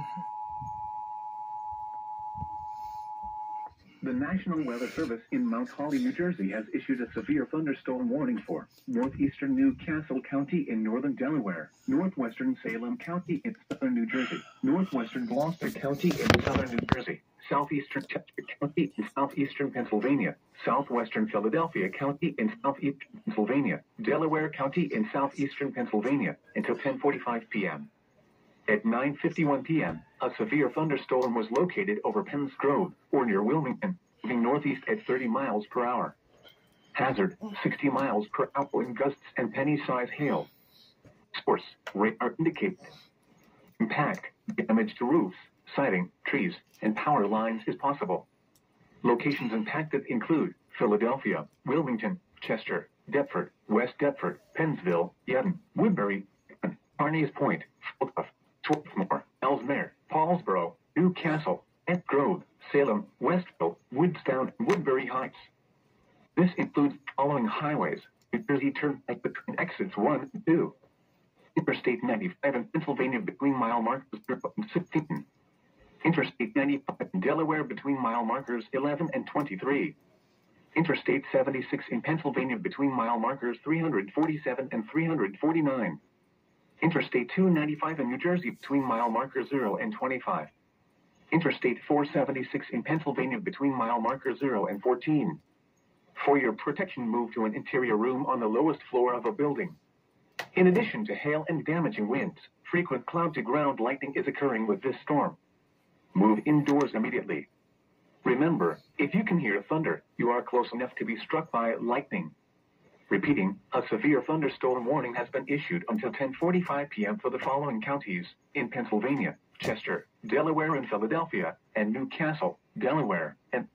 Mm-hmm. The National Weather Service in Mount Holly, New Jersey has issued a severe thunderstorm warning for northeastern New Castle County in northern Delaware, northwestern Salem County in southern New Jersey, northwestern Gloucester County in southern New Jersey, southeastern Chester County in southeastern Pennsylvania, southwestern Philadelphia County in southeastern Pennsylvania, Delaware County in southeastern Pennsylvania until 10:45 p.m. At 9:51 p.m., a severe thunderstorm was located over Penns Grove or near Wilmington, moving northeast at 30 miles per hour. Hazard: 60 miles per hour in gusts and penny-sized hail. Source: radar indicated. Impact: damage to roofs, siding, trees, and power lines is possible. Locations impacted include Philadelphia, Wilmington, Chester, Deptford, West Deptford, Pennsville, Yeadon, Woodbury, Carneys Point, Swarthmore, Elsmere, Paulsboro, New Castle, Ant Grove, Salem, Westville, Woodstown, and Woodbury Heights. This includes following highways: New Jersey Turnpike between exits 1 and 2, Interstate 95 in Pennsylvania between mile markers 0 and 16, Interstate 95 in Delaware between mile markers 11 and 23, Interstate 76 in Pennsylvania between mile markers 347 and 349. Interstate 295 in New Jersey between mile marker 0 and 25. Interstate 476 in Pennsylvania between mile marker 0 and 14. For your protection, move to an interior room on the lowest floor of a building. In addition to hail and damaging winds, frequent cloud to ground lightning is occurring with this storm. Move indoors immediately. Remember, if you can hear thunder, you are close enough to be struck by lightning. Repeating, a severe thunderstorm warning has been issued until 10:45 p.m. for the following counties in Pennsylvania, Chester, Delaware and Philadelphia, and New Castle, Delaware, and